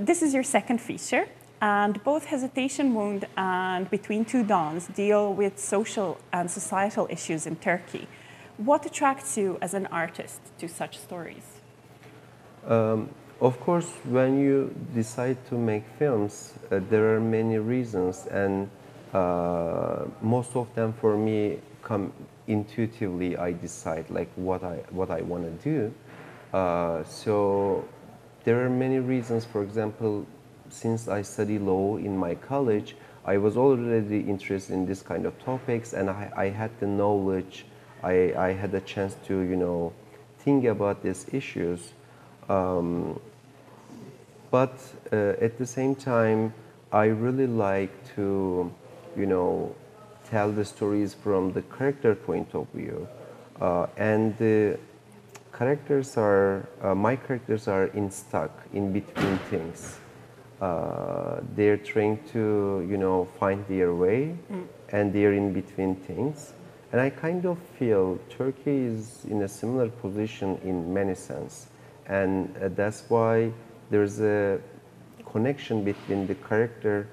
this is your second feature, and both Hesitation Wound and Between Two Dawns deal with social and societal issues in Turkey. What attracts you as an artist to such stories? Um, of course, when you decide to make films, uh, there are many reasons, and uh, most of them for me come intuitively. I decide like what I what I want to do. Uh, so there are many reasons. For example, since I study law in my college, I was already interested in this kind of topics, and I, I had the knowledge. I, I had a chance to you know think about these issues. Um, but uh, at the same time, I really like to, you know, tell the stories from the character point of view. Uh, and the characters are, uh, my characters are in stuck in between things. Uh, they're trying to, you know, find their way, mm. and they're in between things. And I kind of feel Turkey is in a similar position in many sense and uh, that's why there's a connection between the character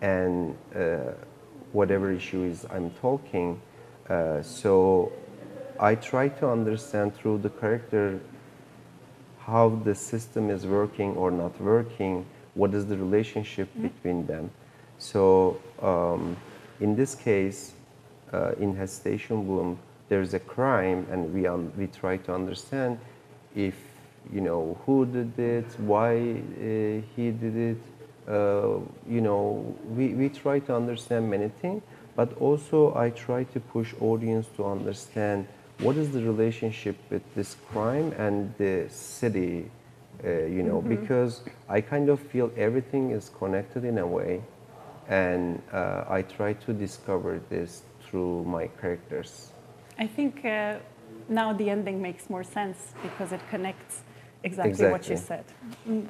and uh, whatever issue is I'm talking. Uh, so I try to understand through the character how the system is working or not working, what is the relationship mm-hmm. between them. So um, in this case, uh, in Hesitation Wound, there's a crime and we, um, we try to understand if you know, who did it, why uh, he did it. Uh, you know, we, we try to understand many things, but also I try to push audience to understand what is the relationship with this crime and the city, uh, you know, mm-hmm. because I kind of feel everything is connected in a way, and uh, I try to discover this through my characters. I think uh, now the ending makes more sense because it connects exactly, exactly. what you said. Mm.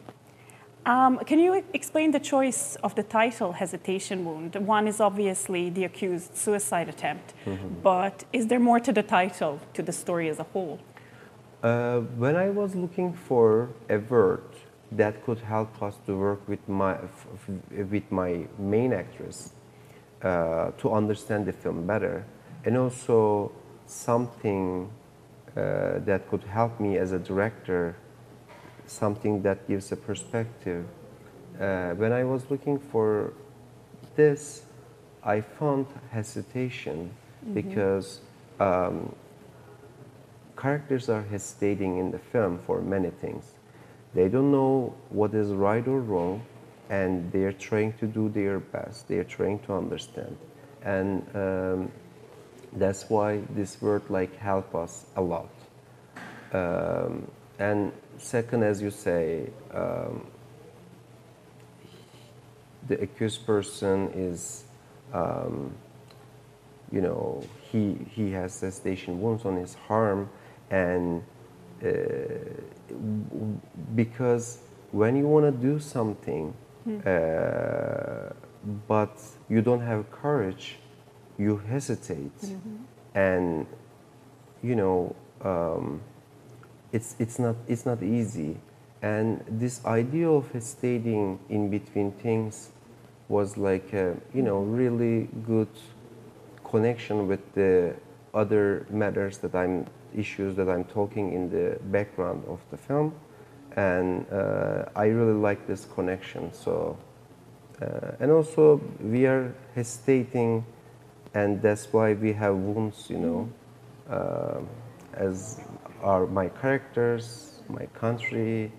Um, can you explain the choice of the title, Hesitation Wound? One is obviously the accused suicide attempt, mm-hmm. but is there more to the title, to the story as a whole? Uh, when I was looking for a word that could help us to work with my, with my main actress uh, to understand the film better, and also something uh, that could help me as a director something that gives a perspective. Uh, when I was looking for this, I found hesitation mm-hmm. because um, characters are hesitating in the film for many things. They don't know what is right or wrong, and they are trying to do their best. They are trying to understand, and um, that's why this word like help us a lot. Um, and second, as you say, um, the accused person is, um, you know, he, he has hesitation wounds on his arm, and uh, because when you want to do something, mm. uh, but you don't have courage, you hesitate, mm-hmm. and you know. Um, it's, it's, not, it's not easy. And this idea of staying in between things was like a, you know, really good connection with the other matters that I'm, issues that I'm talking in the background of the film. And uh, I really like this connection. So, uh, and also we are hesitating, and that's why we have wounds, you know, uh, as are my characters, my country.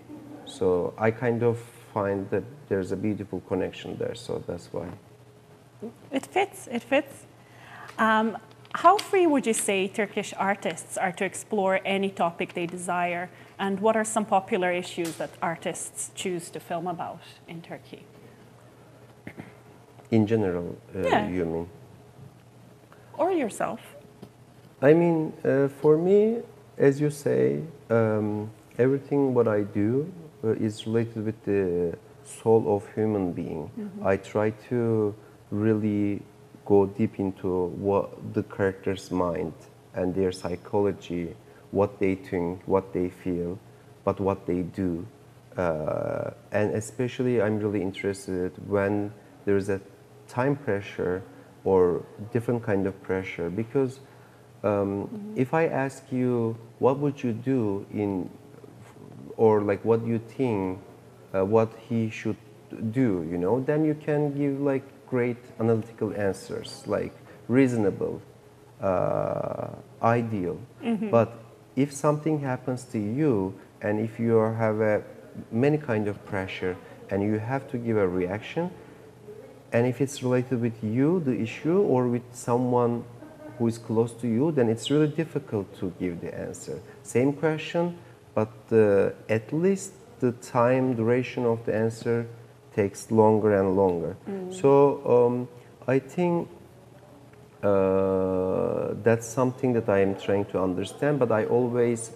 So I kind of find that there's a beautiful connection there. So that's why. It fits. It fits. Um, how free would you say Turkish artists are to explore any topic they desire? And what are some popular issues that artists choose to film about in Turkey? In general, uh, yeah. you mean? Or yourself? I mean, uh, for me, as you say, um, everything what I do uh, is related with the soul of human being. Mm-hmm. I try to really go deep into what the character's mind and their psychology, what they think, what they feel, but what they do. uh, and especially I'm really interested when there is a time pressure or different kind of pressure because um, mm-hmm. if I ask you what would you do in or like what you think uh, what he should do you know then you can give like great analytical answers like reasonable uh, ideal mm-hmm. but if something happens to you and if you have a many kind of pressure and you have to give a reaction and if it's related with you the issue or with someone who is close to you then it's really difficult to give the answer same question but uh, at least the time duration of the answer takes longer and longer mm. so um, i think uh, that's something that I am trying to understand, but I always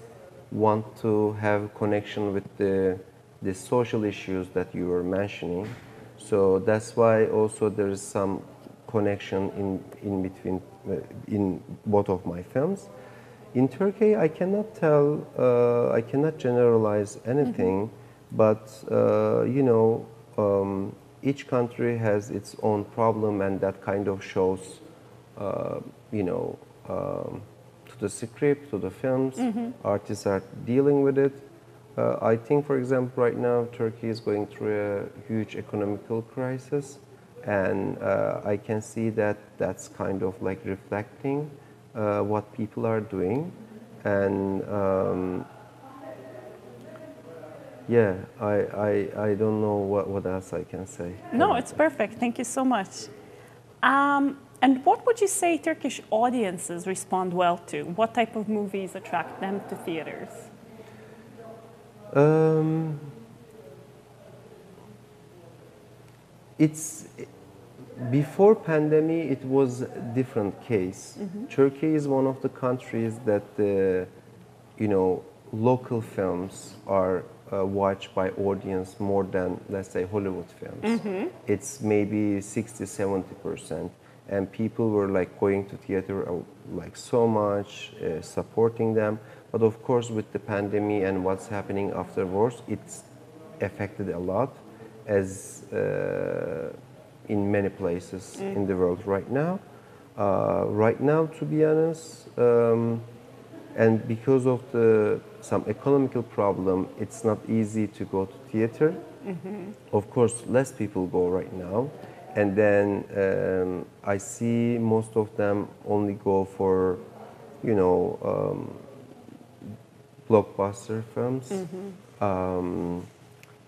want to have connection with the, the social issues that you were mentioning. So that's why also there is some connection in, in between uh, in both of my films. In Turkey, I cannot tell, uh, I cannot generalize anything, mm-hmm. but uh, you know, um, each country has its own problem, and that kind of shows uh, you know, um, to the script, to the films. Mm-hmm. Artists are dealing with it. Uh, I think, for example, right now Turkey is going through a huge economical crisis, and uh, I can see that that's kind of like reflecting uh, what people are doing, and um, yeah, I, I, I don't know what, what else I can say. No, it's perfect. Thank you so much. Um, and what would you say Turkish audiences respond well to? What type of movies attract them to theaters? Um, it's before pandemic it was a different case. Mm-hmm. Turkey is one of the countries that the you know local films are uh, watched by audience more than let's say Hollywood films. Mm-hmm. It's maybe 60 70 percent and people were like going to theater uh, like so much, uh, supporting them. But of course, with the pandemic and what's happening afterwards, it's affected a lot, as uh, in many places mm. in the world right now. Uh, right now, to be honest, um, and because of the some economical problem, it's not easy to go to theater. Mm-hmm. Of course, less people go right now and then um, I see most of them only go for, you know, um, blockbuster films. Mm-hmm. Um,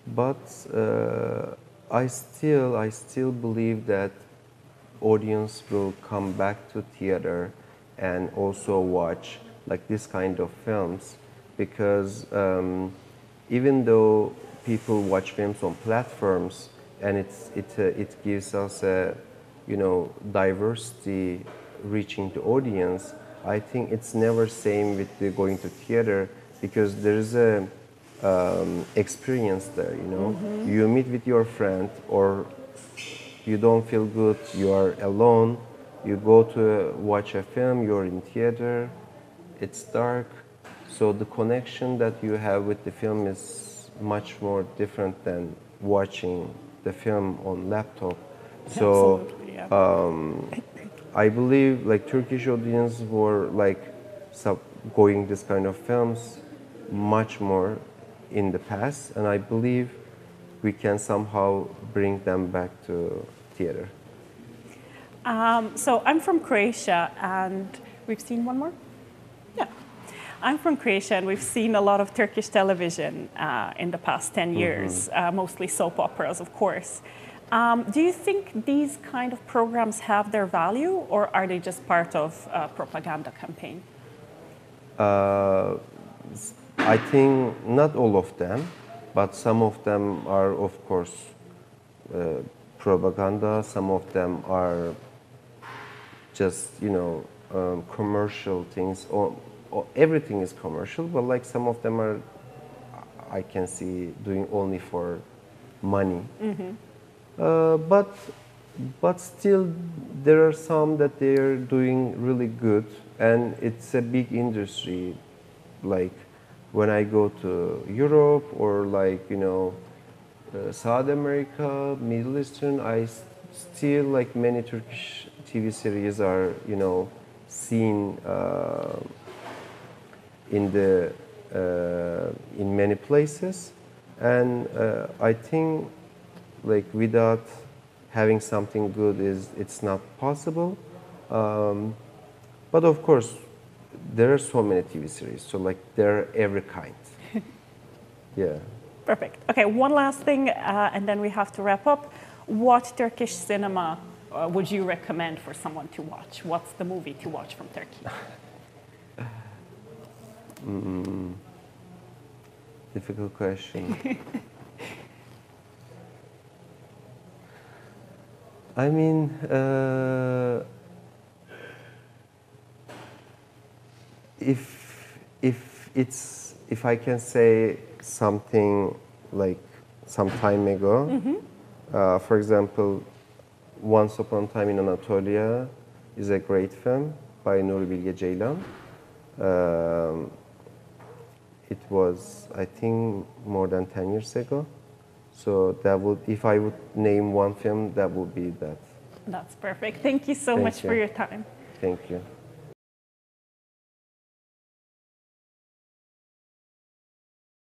but uh, I still, I still believe that audience will come back to theater and also watch like this kind of films because um, even though people watch films on platforms and it's, it, uh, it gives us a you know diversity reaching the audience i think it's never same with the going to theater because there's a um, experience there you know mm-hmm. you meet with your friend or you don't feel good you are alone you go to watch a film you're in theater it's dark so the connection that you have with the film is much more different than watching the film on laptop. So yeah. um, I believe like Turkish audience were like sub- going this kind of films much more in the past, and I believe we can somehow bring them back to theater. Um, so I'm from Croatia, and we've seen one more. Yeah. I'm from Croatia, and we've seen a lot of Turkish television uh, in the past 10 mm-hmm. years, mm-hmm. uh, mostly soap operas, of course. Um, do you think these kind of programs have their value, or are they just part of a propaganda campaign? Uh, I think not all of them, but some of them are, of course, uh, propaganda. Some of them are just, you know, um, commercial things. Or, everything is commercial, but like some of them are, I can see doing only for money. Mm-hmm. Uh, but but still, there are some that they are doing really good, and it's a big industry, like when I go to Europe or like you know uh, South America, Middle Eastern, I still like many Turkish TV series are you know seen uh, in the uh, in many places, and uh, I think like without having something good is it's not possible. Um, but of course, there are so many TV series, so like there are every kind. yeah. Perfect. Okay, one last thing, uh, and then we have to wrap up. What Turkish cinema uh, would you recommend for someone to watch? What's the movie to watch from Turkey? Difficult question. I mean, uh, if if it's if I can say something like some time ago, uh, for example, Once Upon a Time in Anatolia is a great film by Nuri Bilge Ceylan. Um, it was, I think, more than 10 years ago. So that would, if I would name one film, that would be that. That's perfect. Thank you so Thank much for your time. Thank you.